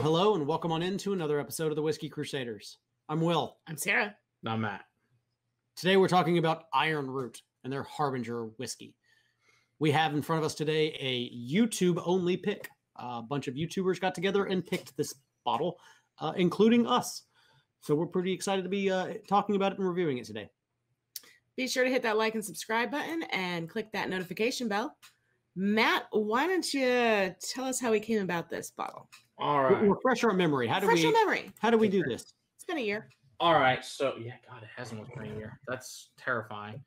Hello, hello, and welcome on into another episode of the Whiskey Crusaders. I'm Will. I'm Sarah. Not Matt. Today we're talking about Iron Root and their Harbinger whiskey. We have in front of us today a YouTube only pick. A bunch of YouTubers got together and picked this bottle, uh, including us. So we're pretty excited to be uh, talking about it and reviewing it today. Be sure to hit that like and subscribe button and click that notification bell. Matt, why don't you tell us how we came about this bottle? All right. Re- right. Refresh our memory. How do Fresh we? your memory. How do we do this? It's been a year. All right. So yeah, God, it hasn't been a year. That's terrifying.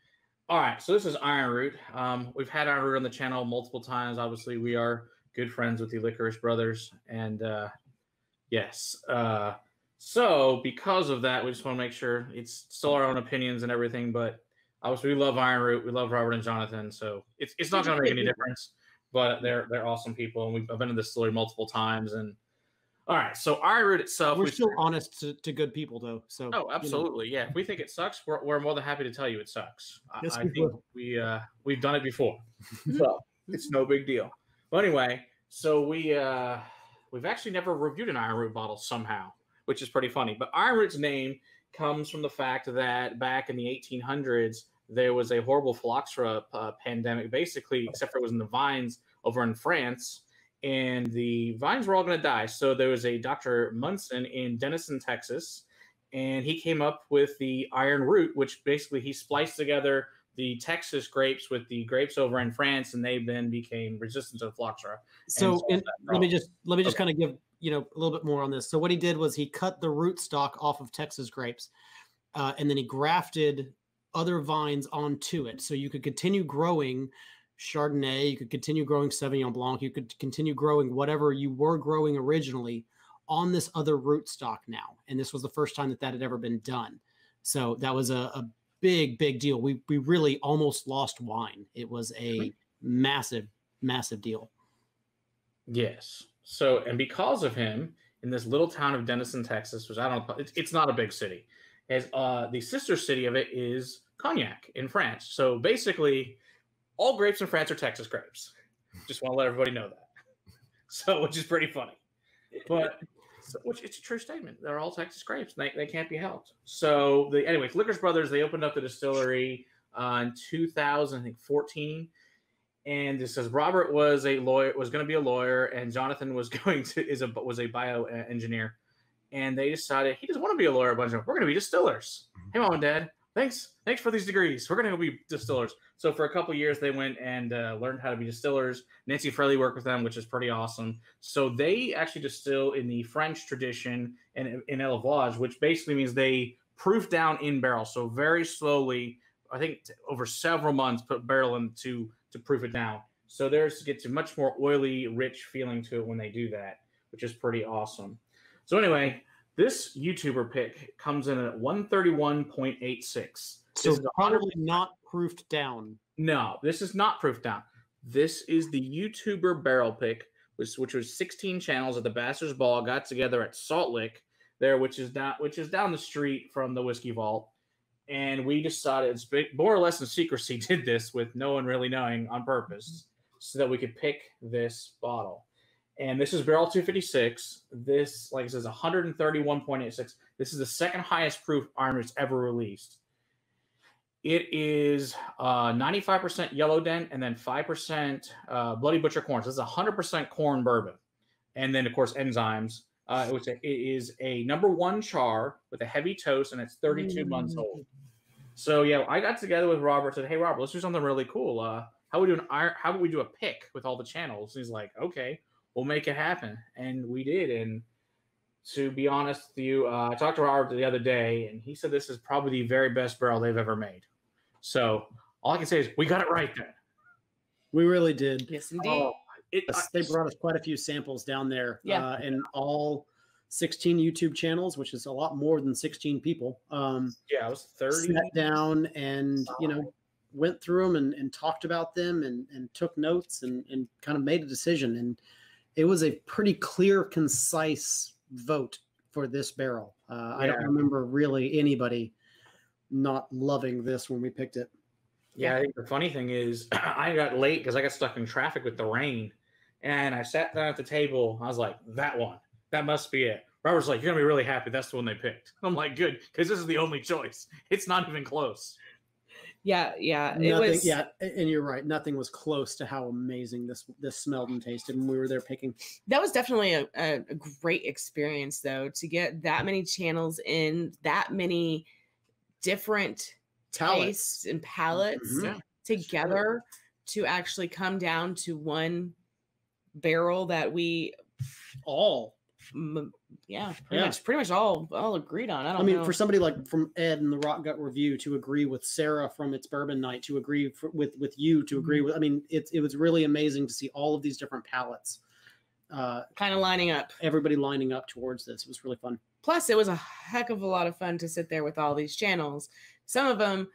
All right. So this is Iron Root. Um, we've had Iron Root on the channel multiple times. Obviously, we are good friends with the Likarish Brothers, and uh, yes. Uh, so because of that, we just want to make sure it's still our own opinions and everything, but obviously we love Iron Root. We love Robert and Jonathan. So it's it's not going to make any difference. But they're they're awesome people, and we've I've been to the distillery multiple times, and. All right, so Iron Root itself, We're we- still honest to, to good people, though. So Oh, you know. absolutely. Yeah. If we think it sucks, we're, we're more than happy to tell you it sucks. I, Yes, I we think will. we uh we've done it before. so it's no big deal. But anyway, so we uh we've actually never reviewed an Iron Root bottle somehow, which is pretty funny. But Iron Root's name comes from the fact that back in the 1800s there was a horrible phylloxera uh, pandemic, basically, except for it was in the vines over in France and the vines were all going to die. So there was a Dr. Munson in Denison, Texas, and he came up with the iron root, which basically he spliced together the Texas grapes with the grapes over in France, and they then became resistant to phylloxera. So in, let me just let me just Okay. kind of give you know a little bit more on this. So what he did was he cut the root stock off of Texas grapes, uh, and then he grafted other vines onto it, so you could continue growing Chardonnay, you could continue growing Sauvignon Blanc, you could continue growing whatever you were growing originally on this other root stock now. And this was the first time that that had ever been done. So that was a, a big, big deal. We we really almost lost wine. It was a massive, massive deal. Yes. So, and because of him, in this little town of Denison, Texas, which I don't it's, it's not a big city, as uh, the sister city of it is Cognac in France. So basically, all grapes in France are Texas grapes. Just want to let everybody know that. So, which is pretty funny, but which it's a true statement. They're all Texas grapes. They, they can't be helped. So the anyways, Likarish Brothers they opened up the distillery uh, in 2000, I think 14 and it says Robert was a lawyer, was going to be a lawyer, and Jonathan was going to is a was a bio engineer, and they decided he doesn't want to be a lawyer. A bunch of we're going to be distillers. Hey, mom and dad, thanks thanks for these degrees. We're going to be distillers. So for a couple years, they went and uh, learned how to be distillers. Nancy Fraley worked with them, which is pretty awesome. So they actually distill in the French tradition and in élevage, which basically means they proof down in barrel, so very slowly. I think over several months, put barrel in to to proof it down. So theirs gets a much more oily, rich feeling to it when they do that, which is pretty awesome. So anyway, this YouTuber pick comes in at 131.86. So This is probably not proofed down. no, this is not proofed down. This is the YouTuber barrel pick, which, which was 16 channels at the Bastards Ball got together at Salt Lick there, which is down which is down the street from the Whiskey Vault. And we decided it's more or less in secrecy did this with no one really knowing on purpose so that we could pick this bottle. And this is barrel 256. This, like it says, 131.86. This is the second highest proof Iron Root's ever released. It is uh, 95% yellow dent and then 5% uh, bloody butcher corn. So this is 100% corn bourbon. And then, of course, enzymes. Uh, it, was a, it is a number one char with a heavy toast and it's 32 months old. So, yeah, I got together with Robert said, Hey, Robert, let's do something really cool. Uh, how would we do an iron? How would we do a pick with all the channels? And he's like, Okay, we'll make it happen. And we did. And to be honest with you, uh, I talked to Robert the other day, and he said this is probably the very best barrel they've ever made. So all I can say is we got it right then. We really did. Yes, indeed. Oh, it, Yes, they brought us quite a few samples down there. Yeah. Uh, and all 16 YouTube channels, which is a lot more than 16 people. Um, yeah, I was thirty. sat down and, you know, went through them and, and talked about them and, and took notes and, and kind of made a decision. And it was a pretty clear, concise vote for this barrel. Uh, I don't remember really anybody not loving this when we picked it. Yeah, I think the funny thing is I got late because I got stuck in traffic with the rain, and I sat down at the table. I was like, "That one, that must be it. Robert's like, you're gonna be really happy. That's the one they picked. I'm like, good, because this is the only choice. It's not even close. Yeah, yeah. It was yeah, and you're right. Nothing was close to how amazing this this smelled and tasted when we were there picking. that was definitely a, a, a great experience though to get that many channels in that many different Palates. tastes and palates Mhm. Yeah. together to actually come down to one barrel that we All. M- yeah pretty Yeah. much pretty much all all agreed on i don't I mean, know for somebody like from Ed and the Rotgut Review to agree with Sarah from It's Bourbon Night, to agree for, with with you, to agree Mm-hmm. with. I mean, it's it was really amazing to see all of these different palates. Uh, kind of lining up everybody lining up towards this. It was really fun. plus it was a heck of a lot of fun to sit there with all these channels some of them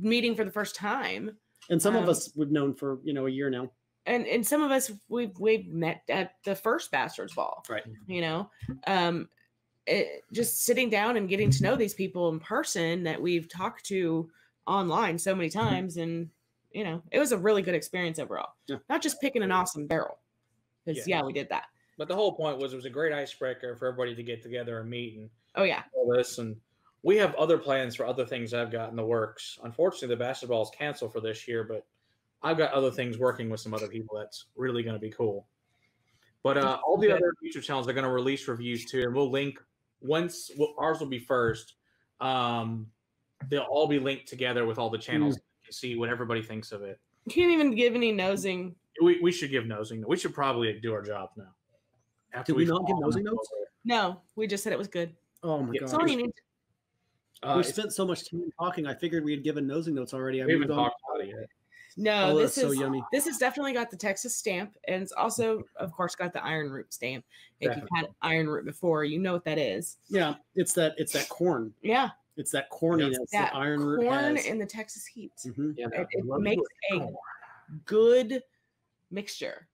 meeting for the first time And some of Um, us we've known for you know a year now. And and some of us we've we've met at the first bastards ball Right. you know um it, just sitting down and getting to know these people in person that we've talked to online so many times and you know it was a really good experience overall Yeah. not just picking an awesome barrel because Yeah. yeah we did that But the whole point was it was a great icebreaker for everybody to get together and meet and oh yeah all this. And we have other plans for other things I've got in the works. Unfortunately, the Bastards Ball is canceled for this year, but I've got other things working with some other people that's really going to be cool. But uh, all the Good. other YouTube channels are going to release reviews too, and we'll link once. Well, ours will be first. Um, they'll all be linked together with all the channels. You can see what everybody thinks of it. you can't even give any nosing We, we should give nosing. We should probably do our job now. After Did we not give nosing notes? no we just said it was good Oh my Yeah, god. all Uh, we spent so much time talking. I figured we had given nosing notes already. I we haven't moved talked about it yet. No Oh, this that's so is yummy. this has definitely got the Texas stamp, and it's also, of course, got the iron root stamp. If you've had iron root before, you know what that is. Yeah, it's that it's that corn. Yeah, It's that corniness that, that iron root corn has. in the Texas heat. Mhm. Yeah, It, it makes it. a good mixture,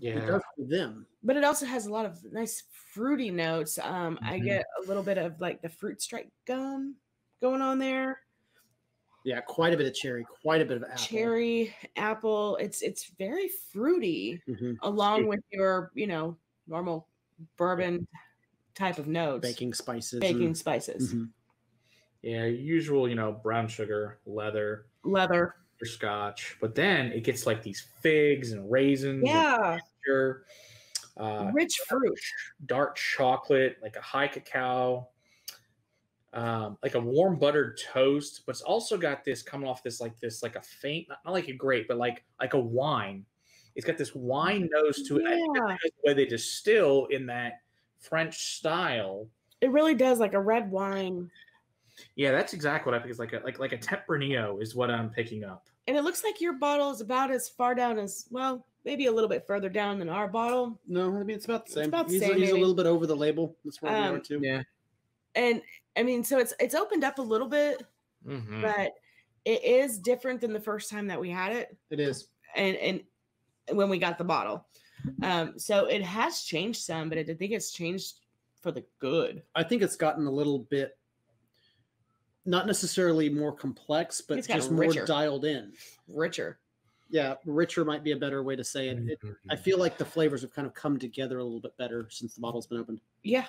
It Yeah, does for them. but it also has a lot of nice fruity notes. Um, I Mhm. get a little bit of like the fruit stripe gum going on there. Yeah, quite a bit of cherry, quite a bit of apple. Cherry, apple. It's it's very fruity, Mhm. along with your you know normal bourbon type of notes. baking spices. baking and- spices, Mhm. yeah, usual, you know, brown sugar, leather, leather. or scotch, but then it gets like these figs and raisins, and Yeah, sugar, uh, rich fruit. dark chocolate, like a high cacao, um, like a warm buttered toast, but it's also got this coming off this like this like a faint, not, not like a grape, but like like a wine. It's got this wine nose to it. I think Yeah. that's the way they distill in that French style. It really does like a red wine, Yeah, that's exactly what I think. It's like a like like a Tempranillo is what I'm picking up. and it looks like your bottle is about as far down as well, maybe a little bit further down than our bottle. No, I mean it's about the It's same. about the he's, same, he's a little bit over the label. That's where we are Um, too. Yeah. And I mean, so it's it's opened up a little bit, Mm-hmm. but it is different than the first time that we had it, It is. and and when we got the bottle. Um, so it has changed some, but I think it's changed for the good. I think it's gotten a little bit, not necessarily more complex, but It's gotten just more richer. dialed in. Richer. Yeah, richer might be a better way to say it. it. I feel like the flavors have kind of come together a little bit better since the bottle's been opened. Yeah,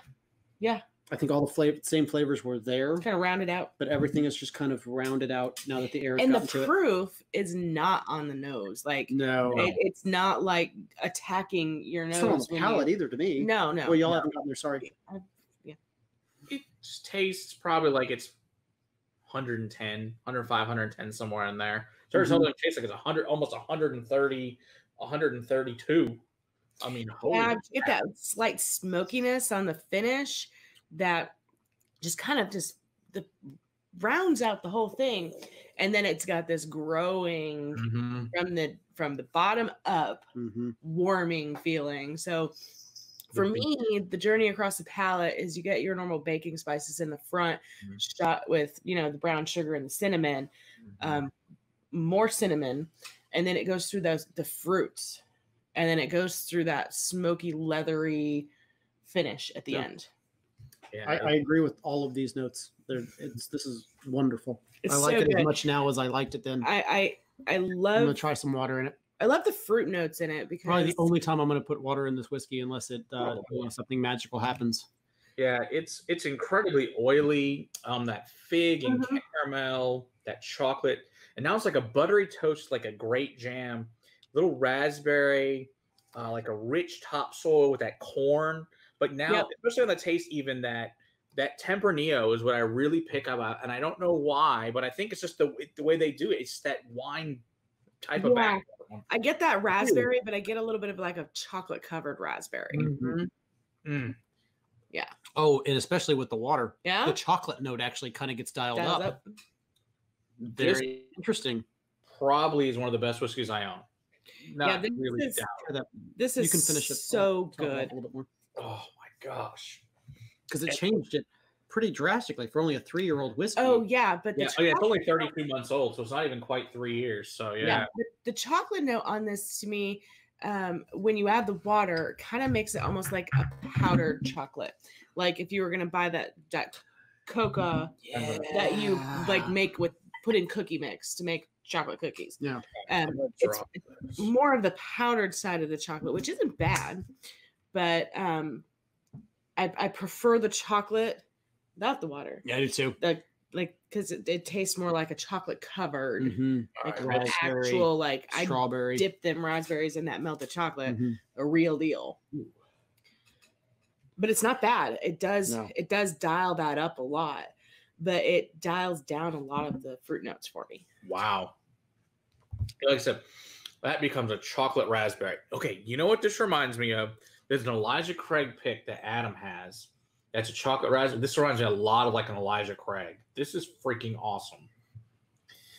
yeah, I think all the flavor, same flavors were there, kind of rounded out. but everything is just kind of rounded out now that the air has and the gotten to it. proof is not on the nose. Like No, it, it's not like attacking your nose. it's not on the palate you- either to me. No, no. well, y'all no. haven't gotten there. Sorry. Yeah. It just tastes probably like it's 110, 105, 110 somewhere in there. There's Mhm. something that tastes like it's 100, almost 130, 132. I mean, holy Yeah, you get that slight smokiness on the finish that just kind of just the rounds out the whole thing. And then it's got this growing Mhm. from the from the bottom up hmm warming feeling. So for me, the journey across the palate is you get your normal baking spices in the front, Mhm. shot with you know the brown sugar and the cinnamon, um, more cinnamon, and then it goes through those the fruits, and then it goes through that smoky, leathery finish at the Yeah. end. Yeah, I, I agree with all of these notes. They're, it's this is wonderful. It's I like so it good. as much now as I liked it then. I I I love. I'm gonna try some water in it. I love the fruit notes in it because Probably the only time I'm going to put water in this whiskey unless it uh, Probably. you know, something magical happens. Yeah, it's it's incredibly oily. Um, that fig and Mhm. caramel, that chocolate, and now it's like a buttery toast, like a great jam, little raspberry, uh, like a rich topsoil with that corn. But now, Yep. especially on the taste, even that that Tempranillo is what I really pick up, on, and I don't know why, but I think it's just the the way they do it. It's that wine type of Yeah. background. I get that raspberry, but I get a little bit of like a chocolate covered raspberry. Mhm. Mm. Oh, and especially with the water, Yeah, the chocolate note actually kind of gets dialed Dials up. up. Very interesting. Probably is one of the best whiskeys I own. Not this really is- doubt. Try that- This You is can finish it. so Talk about it good. A little bit more Oh my gosh. because it changed it pretty drastically for only a three-year-old whiskey. Oh yeah, but the Yeah, oh, yeah, it's only 32 months old, so it's not even quite three years. So yeah, yeah, the, the chocolate note on this to me, um, when you add the water, kind of makes it almost like a powdered chocolate. Like if you were gonna buy that that cocoa that you like make with put in cookie mix to make chocolate cookies. Yeah. Um, it's, it's more of the powdered side of the chocolate, which isn't bad, but um, I, I prefer the chocolate without the water, Yeah, I do too. like because it, it tastes more like a chocolate covered, hmm like Alright. an Raspberry, actual like I Strawberry. dip them raspberries in that melted chocolate, Mhm. a real deal. But it's not bad. It does No. it does dial that up a lot, but it dials down a lot of the fruit notes for me. Wow. Like I said, that becomes a chocolate raspberry. Okay, you know what this reminds me of? There's an Elijah Craig pick that Adam has. That's a chocolate raspberry. This reminds me a lot of like an Elijah Craig. This is freaking awesome.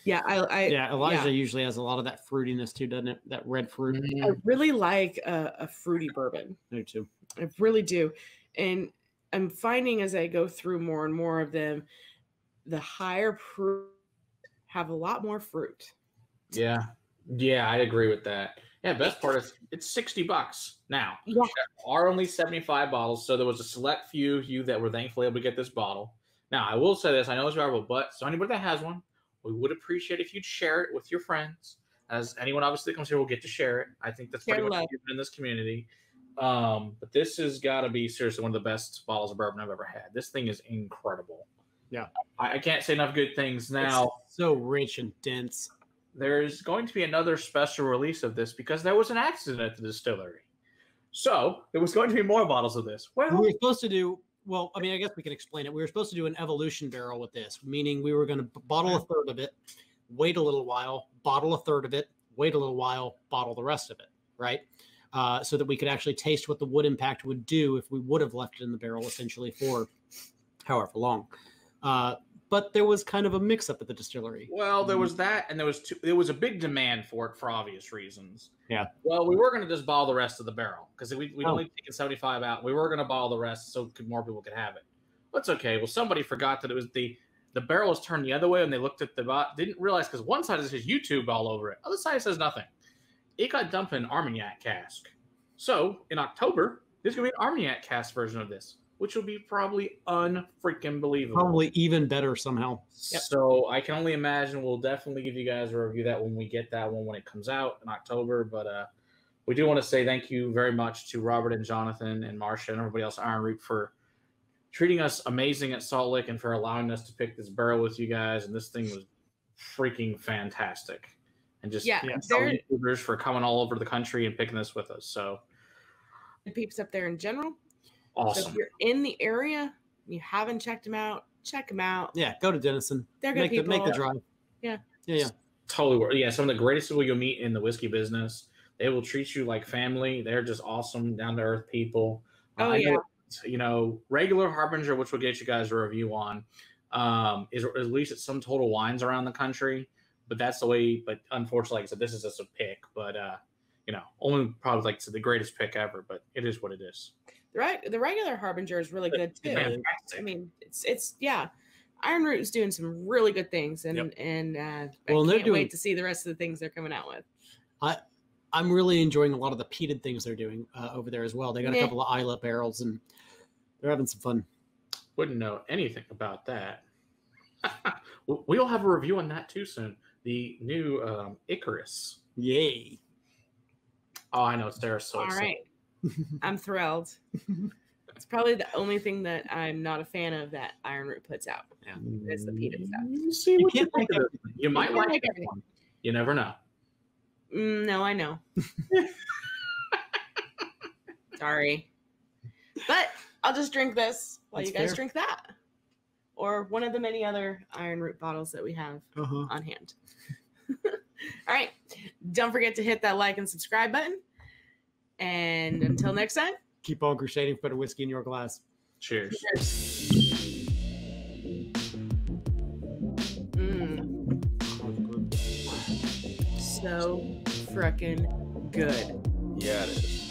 Yeah, I I, Yeah, Elijah usually has a lot of that fruitiness too, doesn't it? That red fruit. I really like a, a fruity bourbon. Me too. I really do. And I'm finding as I go through more and more of them, the higher proof have a lot more fruit. Yeah. Yeah, I agree with that. Yeah, best part is it's 60 bucks now. Yeah. There are only 75 bottles, so there was a select few of you that were thankfully able to get this bottle. Now, I will say this, I know it's valuable, but so anybody that has one, we would appreciate if you'd share it with your friends. As anyone obviously that comes here will get to share it. I think that's Share pretty much love. given in this community. Um, but this has got to be seriously one of the best bottles of bourbon I've ever had. This thing is incredible. Yeah. I, I can't say enough good things now. It's so rich and dense. There's going to be another special release of this because there was an accident at the distillery. So there was going to be more bottles of this. Well, we were supposed to do well. I mean, I guess we can explain it. We were supposed to do an evolution barrel with this, meaning we were going to bottle a third of it, wait a little while, bottle a third of it, wait a little while, bottle the rest of it, right? Uh, so that we could actually taste what the wood impact would do if we would have left it in the barrel essentially for however long. Uh, but there was kind of a mix up at the distillery. well, there mm-hmm. was that, and there was two, there was a big demand for it for obvious reasons. Yeah. Well, we were going to just bottle the rest of the barrel because we we Oh. only taken seventy five out. We were going to bottle the rest so could, more people could have it. That's okay. Well, somebody forgot that it was the the barrel was turned the other way, and they looked at the bot. Didn't realize because one side says YouTube all over it, other side says nothing. It got dumped in an Armagnac cask. So in October, there's going to be an Armagnac cask version of this, which will be probably unfreaking believable. Probably even better somehow. Yep. So I can only imagine we'll definitely give you guys a review that when we get that one when it comes out in October. But uh, we do want to say thank you very much to Robert and Jonathan and Marcia and everybody else Iron Root for treating us amazing at Salt Lake and for allowing us to pick this barrel with you guys. And this thing was freaking fantastic. And just Yeah, thanks they're- YouTubers for coming all over the country and picking this with us. So The peeps up there in general. So awesome. if you're in the area, you haven't checked them out, check them out. Yeah, go to Denison. They're good Make the, people. make the drive. Yeah. Yeah, yeah. totally worth. Yeah, some of the greatest people you'll meet in the whiskey business. They will treat you like family. They're just awesome, down to earth people. Oh, I yeah. You know, regular Harbinger, which we'll get you guys a review on, um, is at least at some total wines around the country. But that's the way. But unfortunately, like I said, this is just a pick. But uh, you know, only probably like said, the greatest pick ever. But it is what it is. The, reg- the regular Harbinger is really good too. Fantastic. I mean, it's it's yeah. Iron Root is doing some really good things, and Yep. and uh, Well, and I they're can't doing- wait to see the rest of the things they're coming out with. I I'm really enjoying a lot of the peated things they're doing uh, over there as well. They got a couple of Islay barrels and they're having some fun. Wouldn't know anything about that. We- we'll have a review on that too soon. The new um, Icarus. Yay. Oh, I know Sarah's so All excited. right. I'm thrilled. It's probably the only thing that I'm not a fan of that Iron Root puts out. Yeah. It's the peanut stuff. You see You what you can't think make of. You might can't like make it. You never know. Mm, no, I know. Sorry. But I'll just drink this while That's you guys fair. drink that. Or one of the many other Iron Root bottles that we have Uh-huh. on hand. All right. Don't forget to hit that like and subscribe button. And until next time, Keep on crusading Put a whiskey in your glass. Cheers. Mm, so frickin' good. Yeah, it is.